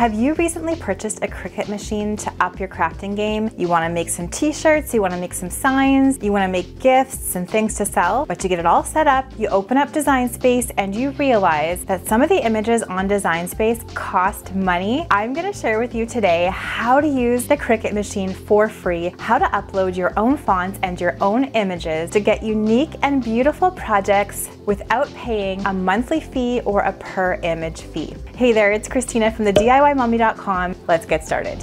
Have you recently purchased a Cricut machine to up your crafting game? You wanna make some t-shirts, you wanna make some signs, you wanna make gifts and things to sell, but to get it all set up, you open up Design Space and you realize that some of the images on Design Space cost money. I'm gonna share with you today how to use the Cricut machine for free, how to upload your own fonts and your own images to get unique and beautiful projects without paying a monthly fee or a per image fee. Hey there, it's Christina from the DIYmommy.com. Let's get started.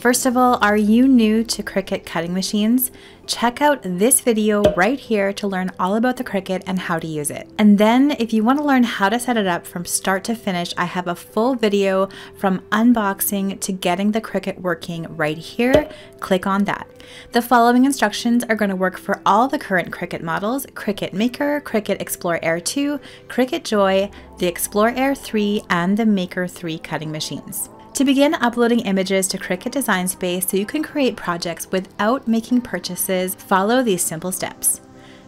First of all, are you new to Cricut cutting machines? Check out this video right here to learn all about the Cricut and how to use it. And then if you want to learn how to set it up from start to finish, I have a full video from unboxing to getting the Cricut working right here. Click on that. The following instructions are going to work for all the current Cricut models, Cricut Maker, Cricut Explore Air 2, Cricut Joy, the Explore Air 3, and the Maker 3 cutting machines. To begin uploading images to Cricut Design Space so you can create projects without making purchases, follow these simple steps.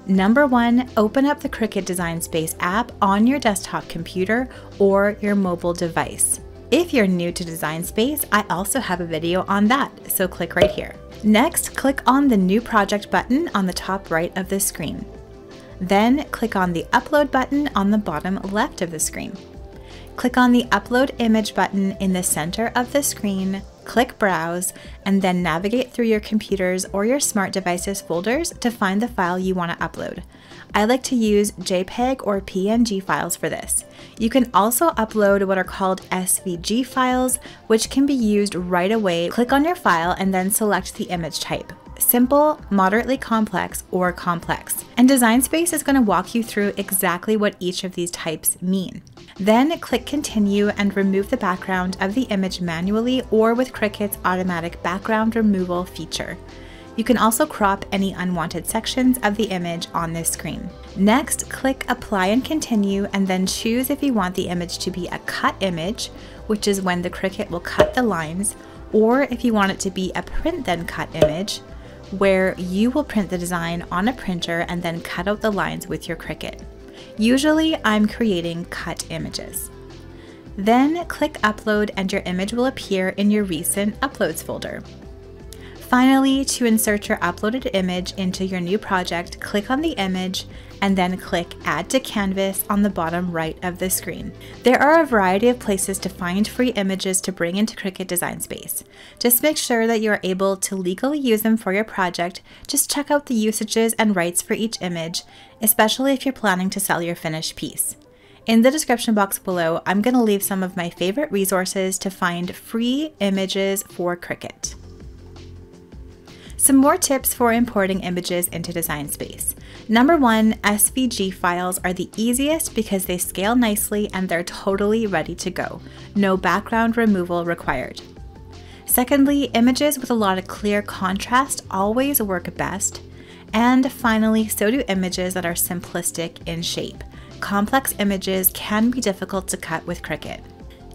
Number one, open up the Cricut Design Space app on your desktop computer or your mobile device. If you're new to Design Space, I also have a video on that, so click right here. Next, click on the New Project button on the top right of the screen. Then click on the Upload button on the bottom left of the screen. Click on the Upload Image button in the center of the screen, click Browse, and then navigate through your computer's or your smart device's folders to find the file you want to upload. I like to use JPEG or PNG files for this. You can also upload what are called SVG files, which can be used right away. Click on your file and then select the image type simple, moderately complex, or complex. And Design Space is going to walk you through exactly what each of these types mean. Then click Continue and remove the background of the image manually or with Cricut's automatic background removal feature. You can also crop any unwanted sections of the image on this screen. Next, click Apply and Continue and then choose if you want the image to be a cut image, which is when the Cricut will cut the lines, or if you want it to be a print then cut image, where you will print the design on a printer and then cut out the lines with your Cricut. Usually I'm creating cut images. Then click upload and your image will appear in your recent uploads folder. Finally, to insert your uploaded image into your new project, click on the image and then click Add to Canvas on the bottom right of the screen. There are a variety of places to find free images to bring into Cricut Design Space. Just make sure that you are able to legally use them for your project. Just check out the usages and rights for each image, especially if you're planning to sell your finished piece. In the description box below, I'm going to leave some of my favorite resources to find free images for Cricut. Some more tips for importing images into Design Space. Number one, SVG files are the easiest because they scale nicely and they're totally ready to go. No background removal required. Secondly, images with a lot of clear contrast always work best. And finally, so do images that are simplistic in shape. Complex images can be difficult to cut with Cricut.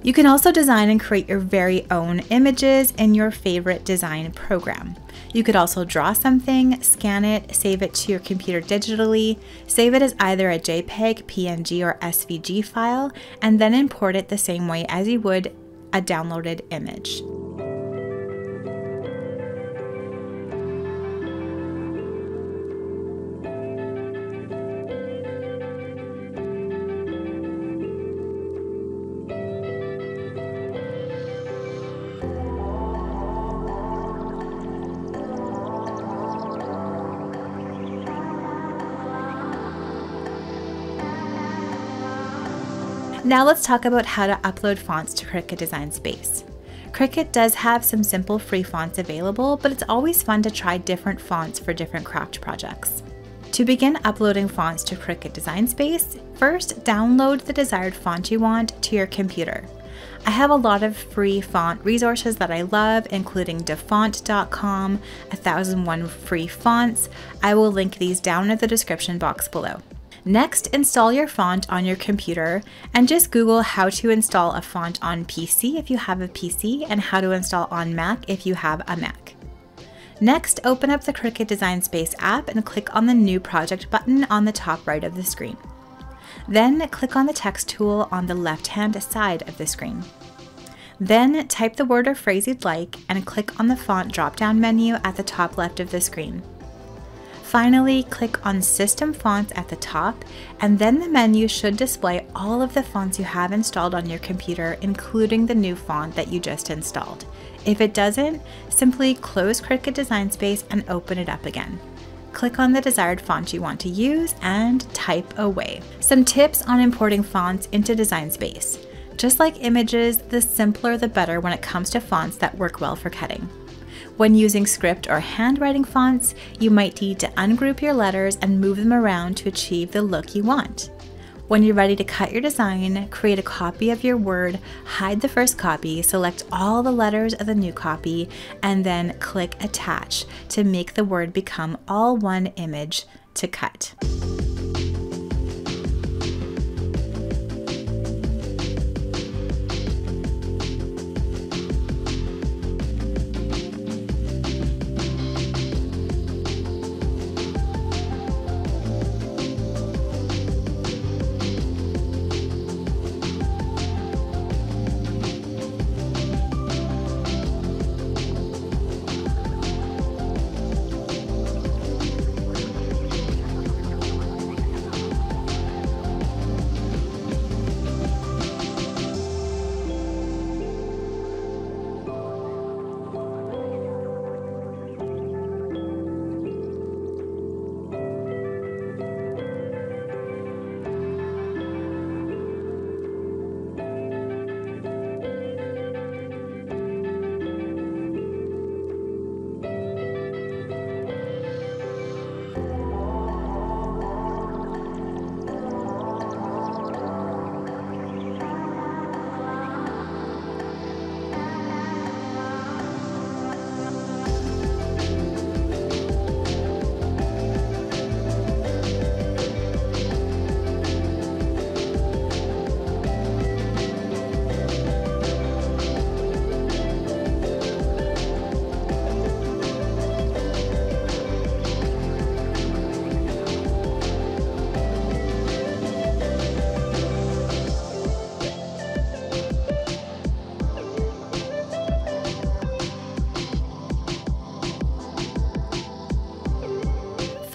You can also design and create your very own images in your favorite design program. You could also draw something, scan it, save it to your computer digitally, save it as either a JPEG, PNG, or SVG file, and then import it the same way as you would a downloaded image. Now let's talk about how to upload fonts to Cricut Design Space. Cricut does have some simple free fonts available, but it's always fun to try different fonts for different craft projects. To begin uploading fonts to Cricut Design Space, first download the desired font you want to your computer. I have a lot of free font resources that I love, including dafont.com, 1001 free fonts. I will link these down in the description box below. Next, install your font on your computer and just Google how to install a font on PC if you have a PC and how to install on Mac if you have a Mac. Next, open up the Cricut Design Space app and click on the New Project button on the top right of the screen. Then click on the text tool on the left-hand side of the screen. Then type the word or phrase you'd like and click on the font drop-down menu at the top left of the screen. Finally, click on System Fonts at the top, and then the menu should display all of the fonts you have installed on your computer, including the new font that you just installed. If it doesn't, simply close Cricut Design Space and open it up again. Click on the desired font you want to use and type away. Some tips on importing fonts into Design Space. Just like images, the simpler the better when it comes to fonts that work well for cutting. When using script or handwriting fonts, you might need to ungroup your letters and move them around to achieve the look you want. When you're ready to cut your design, create a copy of your word, hide the first copy, select all the letters of the new copy, and then click attach to make the word become all one image to cut.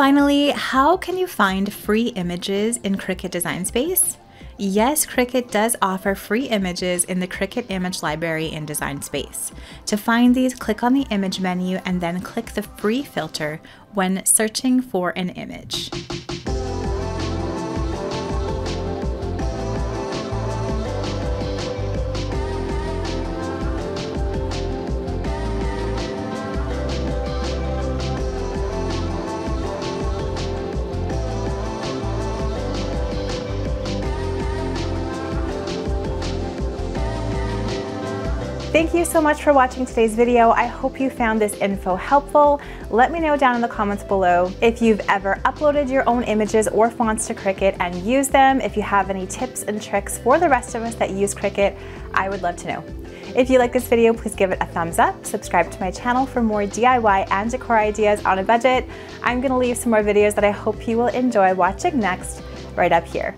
Finally, how can you find free images in Cricut Design Space? Yes, Cricut does offer free images in the Cricut Image Library in Design Space. To find these, click on the image menu and then click the free filter when searching for an image. Thank you so much for watching today's video. I hope you found this info helpful. Let me know down in the comments below if you've ever uploaded your own images or fonts to Cricut and used them. If you have any tips and tricks for the rest of us that use Cricut, I would love to know. If you like this video, please give it a thumbs up, subscribe to my channel for more DIY and decor ideas on a budget. I'm gonna leave some more videos that I hope you will enjoy watching next right up here.